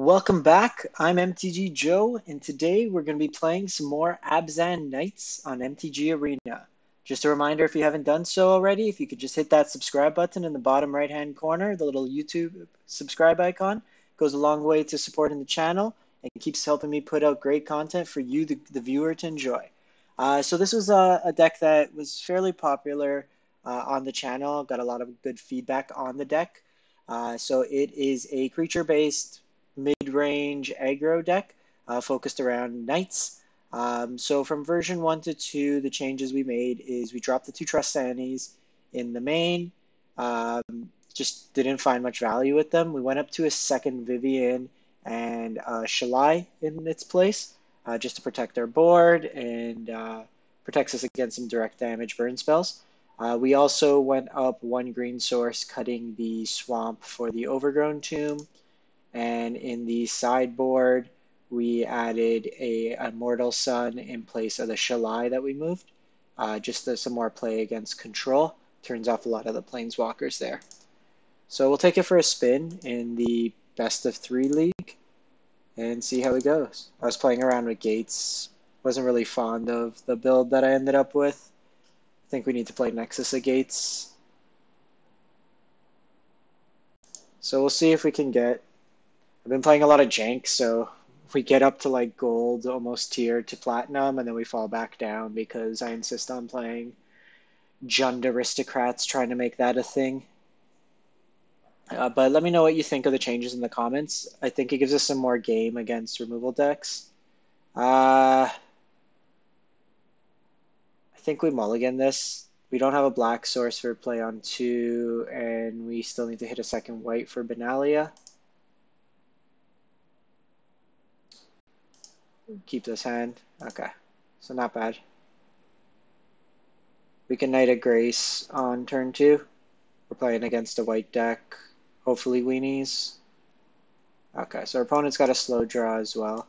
Welcome back. I'm MTG Joe, and today we're going to be playing some more Abzan Knights on MTG Arena. Just a reminder if you haven't done so already, if you could just hit that subscribe button in the bottom right hand corner, the little YouTube subscribe icon, it goes a long way to supporting the channel and keeps helping me put out great content for you, the, the viewer, to enjoy. Uh, so, this was a, a, deck that was fairly popular uh, on the channel, got a lot of good feedback on the deck. Uh, so, it is a creature based mid-range aggro deck uh, focused around knights. Um, so from version 1 to 2, the changes we made is we dropped the two trust Trustanis in the main. Um, just didn't find much value with them. We went up to a second Vivien and uh, Shalai in its place uh, just to protect our board and uh, protects us against some direct damage burn spells. Uh, we also went up one green source, cutting the swamp for the Overgrown Tomb. And in the sideboard, we added a Immortal Sun in place of the Shalai that we moved. Uh, just as some more play against control. Turns off a lot of the planeswalkers there. So we'll take it for a spin in the best of three league and see how it goes. I was playing around with gates. Wasn't really fond of the build that I ended up with. I think we need to play Nexus of Gates. So we'll see if we can get I've been playing a lot of jank, so we get up to like gold, almost tier to platinum, and then we fall back down because I insist on playing Jund aristocrats, trying to make that a thing. Uh, but let me know what you think of the changes in the comments. I think it gives us some more game against removal decks. Uh, I think we mulligan this. We don't have a black source for play on two, and we still need to hit a second white for Benalia. Keep this hand. Okay, so not bad. We can Knight of Grace on turn two. We're playing against a white deck. Hopefully weenies. Okay, so our opponent's got a slow draw as well.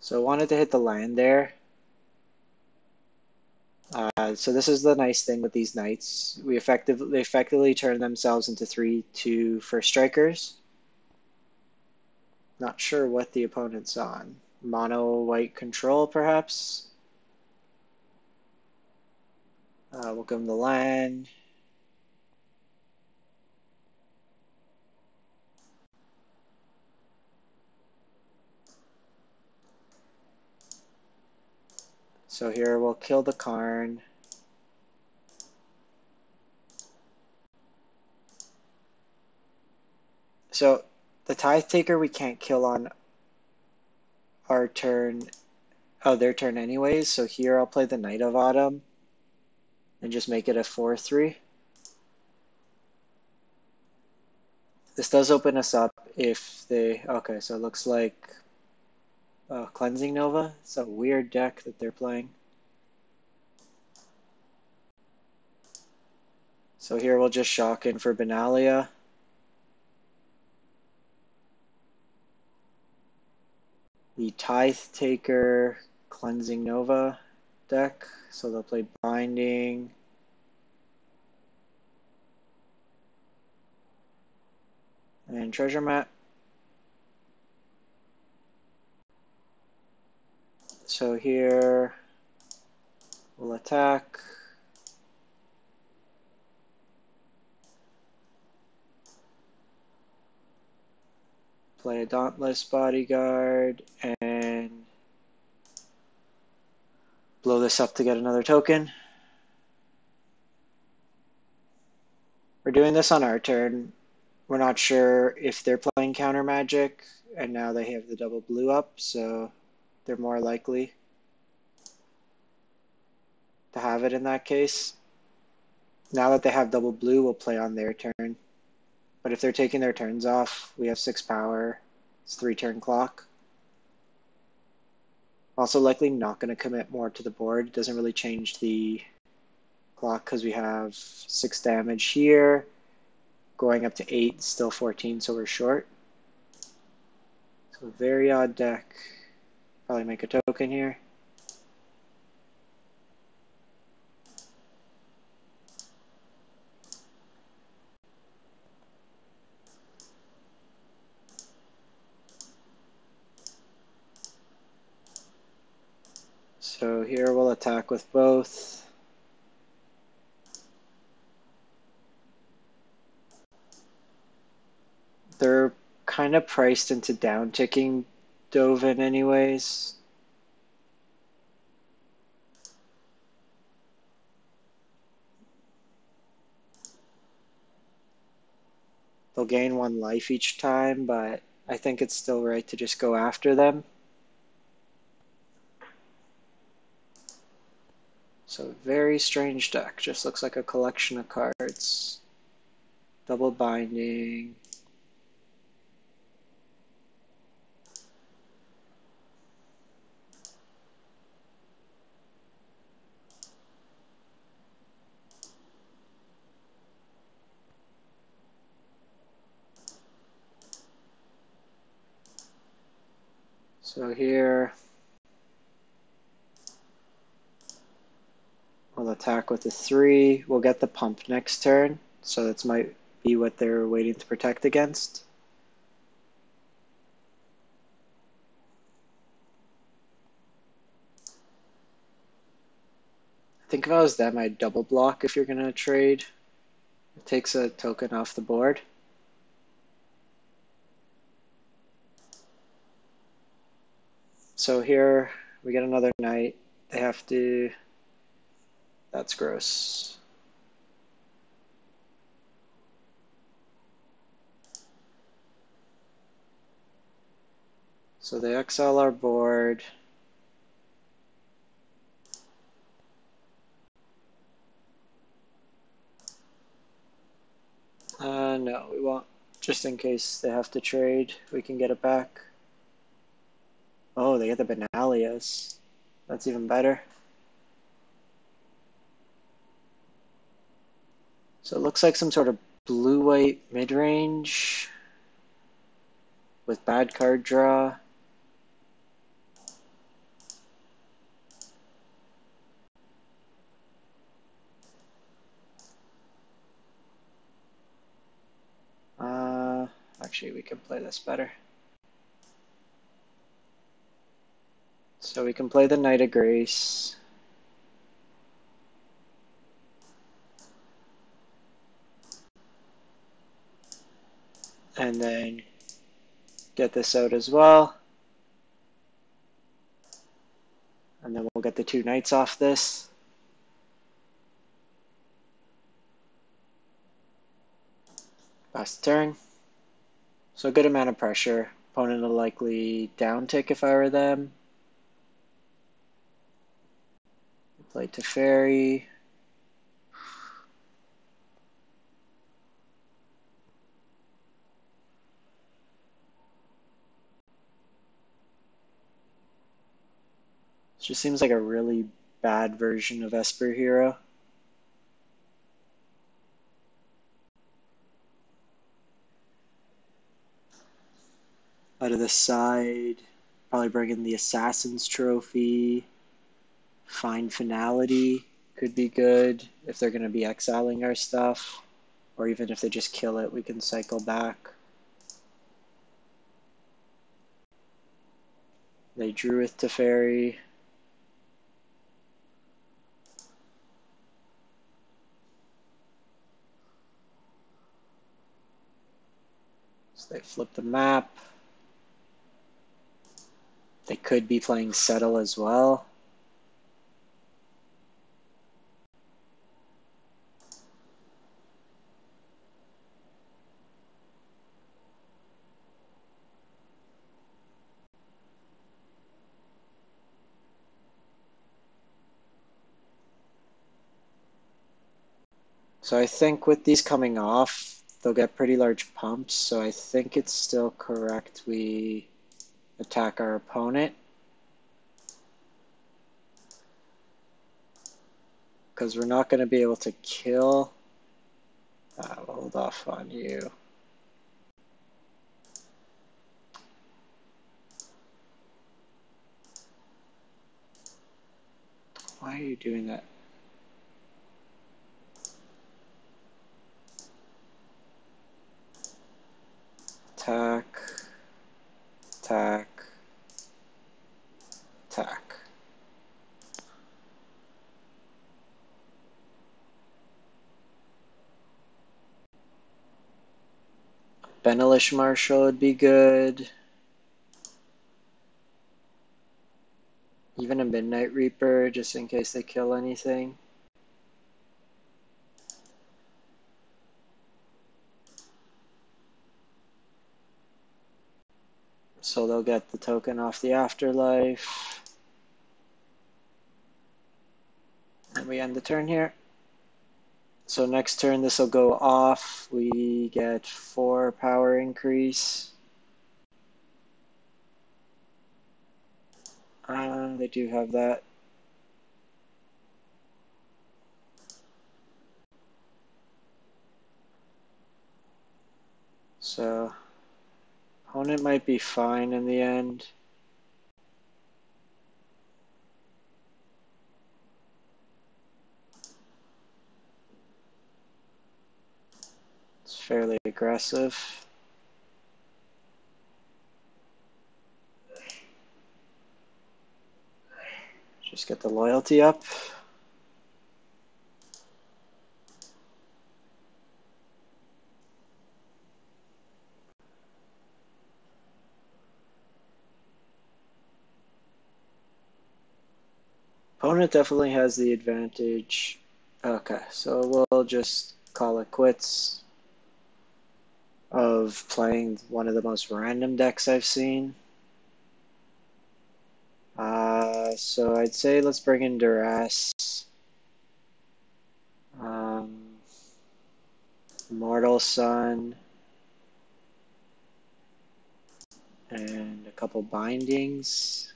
So wanted to hit the land there. Uh, so this is the nice thing with these knights. We effectively effectively turn themselves into three two first strikers. Not sure what the opponent's on. Mono white control, perhaps. Uh, we'll give them the land. So here we'll kill the Karn. So the Tithe Taker we can't kill on our turn, oh, their turn anyways. So here I'll play the Knight of Autumn and just make it a 4-3. This does open us up if they, okay, so it looks like uh, Cleansing Nova. It's a weird deck that they're playing. So here we'll just shock in for Benalia. The Tithe Taker Cleansing Nova deck. So they'll play Binding. And Treasure Map. So here we'll attack. Play a Dauntless Bodyguard and blow this up to get another token. We're doing this on our turn. We're not sure if they're playing counter magic, and now they have the double blue up, so they're more likely to have it in that case. Now that they have double blue, we'll play on their turn. But if they're taking their turns off, we have six power. It's three turn clock. Also likely not going to commit more to the board. It doesn't really change the clock because we have six damage here. Going up to eight, still 14, so we're short. So very odd deck. Probably make a token here. Here we'll attack with both. They're kind of priced into down ticking Dovin anyways. They'll gain one life each time, but I think it's still right to just go after them. So very strange deck, just looks like a collection of cards. Double binding. So here, we'll attack with a three. We'll get the pump next turn, so this might be what they're waiting to protect against. I think if I was them, I'd double block if you're going to trade. It takes a token off the board. So here we get another knight. They have to. That's gross. So they exile our board. Uh, no, we won't. Just in case they have to trade, we can get it back. Oh, they get the Benalius. That's even better. So it looks like some sort of blue-white mid-range with bad card draw. Uh, actually, we can play this better. So we can play the Knight of Grace. And then get this out as well. And then we'll get the two knights off this. Last turn. So a good amount of pressure. Opponent will likely down tick if I were them. Play Teferi. This just seems like a really bad version of Esper Hero. Out of the side, probably bring in the Assassin's Trophy. Find Finality could be good if they're going to be exiling our stuff. Or even if they just kill it, we can cycle back. They Druid Teferi. They flip the map. They could be playing Settle as well. So I think with these coming off, they'll get pretty large pumps. So I think it's still correct we attack our opponent. Because we're not going to be able to kill. Uh, we'll hold off on you. Why are you doing that? tack, tack, tack. Benalish Marshal would be good. Even a Midnight Reaper, just in case they kill anything. They'll get the token off the afterlife. And we end the turn here. So next turn this will go off. We get four power increase. Uh, they do have that. So opponent might be fine in the end. It's fairly aggressive. Just get the loyalty up. Opponent definitely has the advantage. Okay, so we'll just call it quits of playing one of the most random decks I've seen. Uh, so I'd say let's bring in Duress. Um, Mortal Sun. And a couple bindings.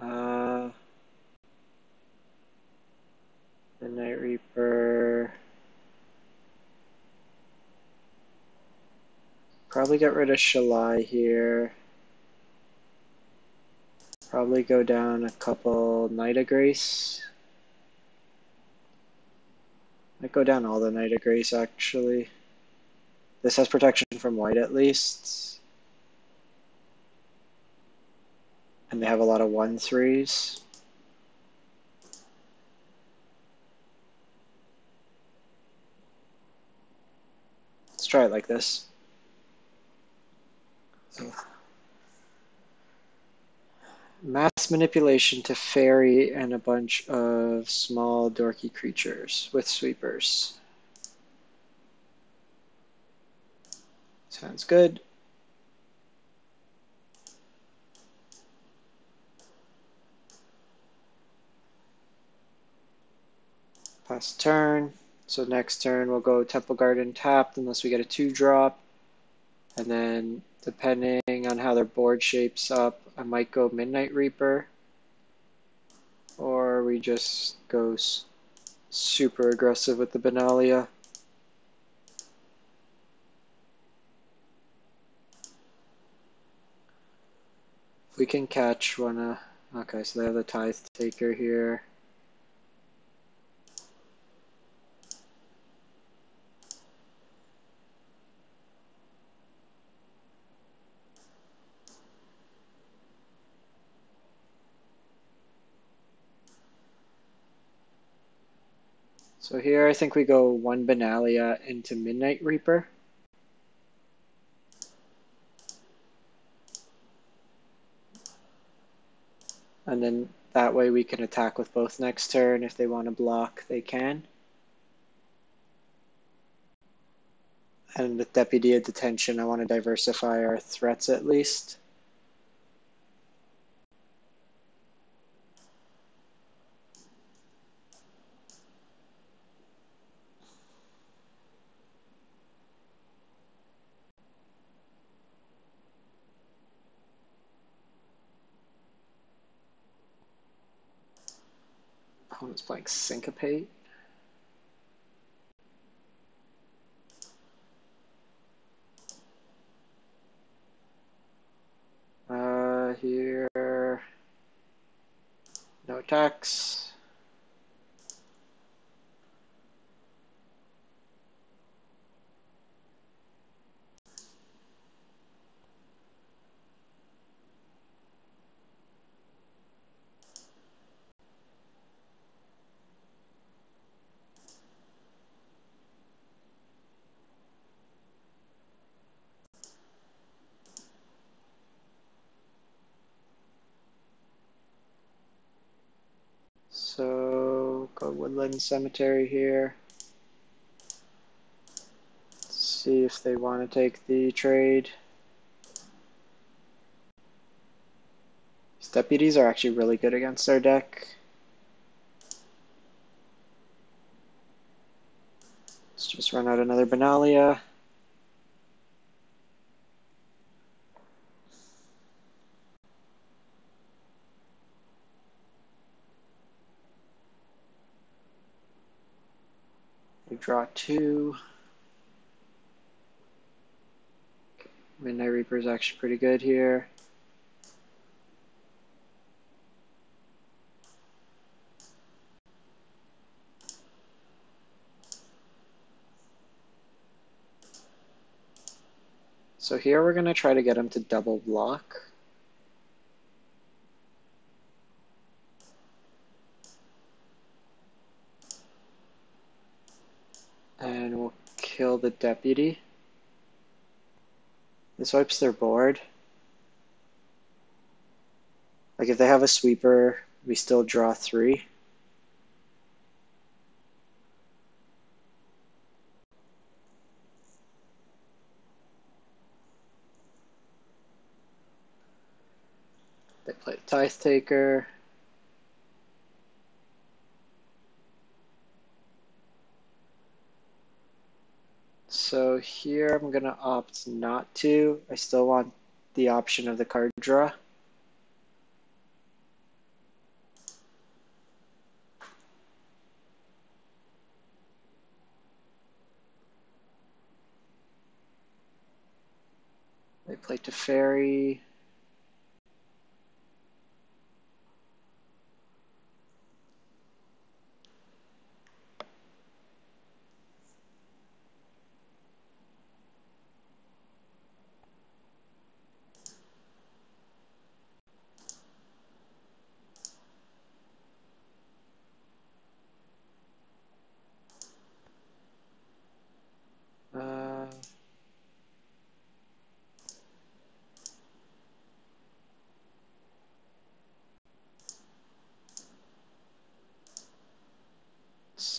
Uh, the Night Reaper. Probably get rid of Shalai here. Probably go down a couple Knight of Grace. Might go down all the Knight of Grace actually. This has protection from white at least. And they have a lot of one threes. Let's try it like this. So, mass manipulation Teferi and a bunch of small dorky creatures with sweepers. Sounds good. Pass turn. So next turn we'll go Temple Garden tapped unless we get a two drop. And then depending on how their board shapes up, I might go Midnight Reaper. Or we just go super aggressive with the Benalia. We can catch one. Uh, okay, so they have the Tithe Taker here. So here I think we go one Benalia into Midnight Reaper. And then that way we can attack with both next turn. If they want to block, they can. And with Deputy of Detention, I want to diversify our threats at least. Opponent's playing Syncopate. Uh, here, no attacks. go Woodland Cemetery here. see if they want to take the trade. These deputies are actually really good against our deck. Let's just run out another Benalia. Draw two. Midnight Reaper is actually pretty good here. So here we're going to try to get him to double block. And we'll kill the deputy. This wipes their board. Like if they have a sweeper, we still draw three. They play Tithe Taker. So here I'm going to opt not to. I still want the option of the card draw. They play Teferi.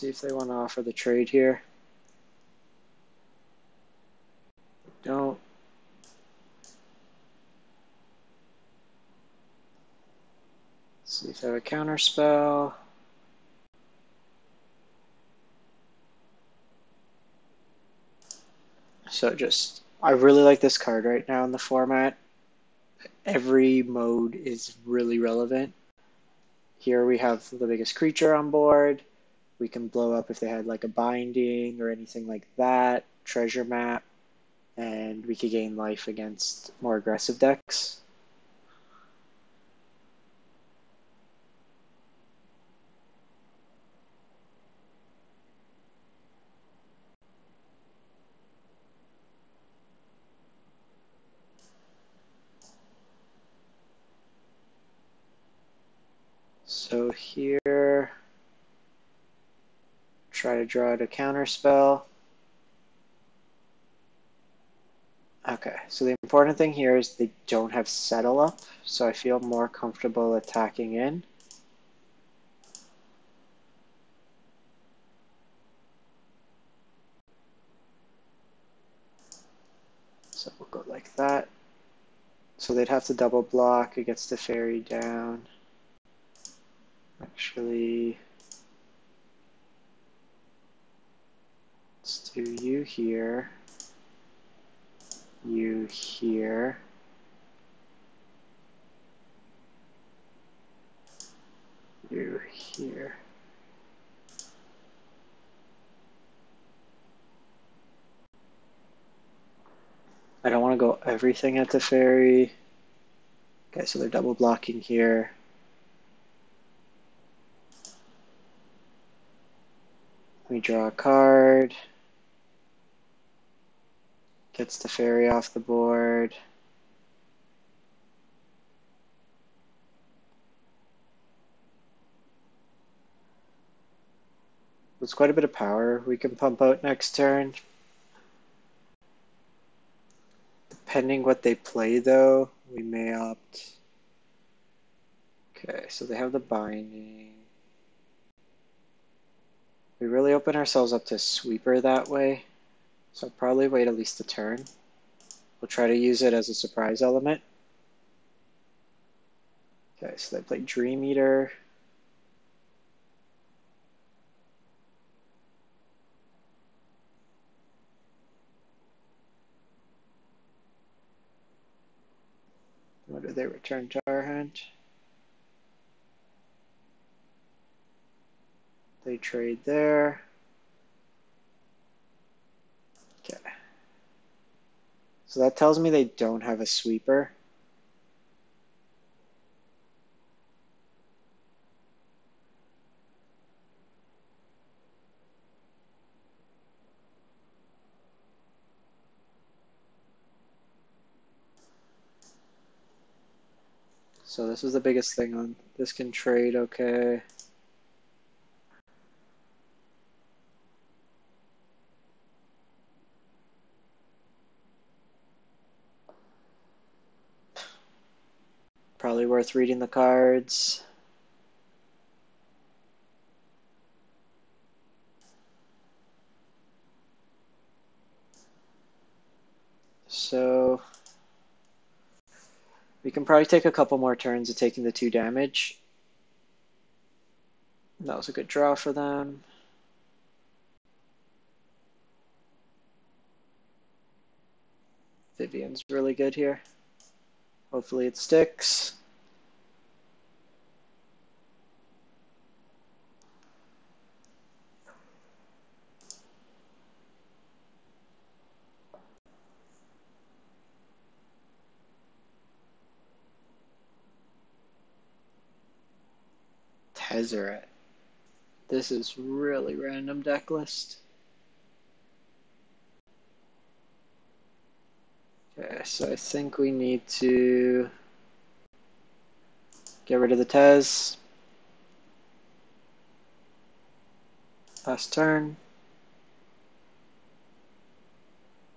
see if they want to offer the trade here. Don't. see if they have a counter spell. So just, I really like this card right now in the format. Every mode is really relevant. Here we have the biggest creature on board. We can blow up if they had like a binding or anything like that, treasure map, and we could gain life against more aggressive decks. So here Try to draw out a counter spell. Okay, so the important thing here is they don't have settle up, so I feel more comfortable attacking in. So we'll go like that. So they'd have to double block, it gets Teferi down. Actually, Let's do you here, you here. You here. I don't want to go everything at Teferi. Okay, so they're double blocking here. Let me draw a card. Gets Teferi off the board. There's quite a bit of power we can pump out next turn. Depending what they play though, we may opt. Okay, so they have the binding. We really open ourselves up to sweeper that way. So I'll probably wait at least a turn. We'll try to use it as a surprise element. Okay, so they play Dream Eater. What do they return to our hand? They trade there. So that tells me they don't have a sweeper. So this is the biggest thing on this can trade okay. Probably worth reading the cards. So we can probably take a couple more turns of taking the two damage. That was a good draw for them. Vivien's really good here. Hopefully it sticks. Tezzeret. This is really random deck list. Okay, so I think we need to get rid of the Tez. Last turn.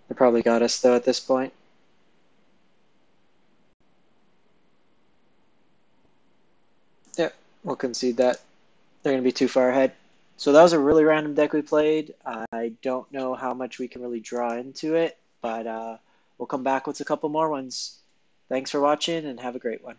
They probably got us though at this point. We'll concede that. They're going to be too far ahead. So that was a really random deck we played. I don't know how much we can really draw into it, but uh, we'll come back with a couple more ones. Thanks for watching and have a great one.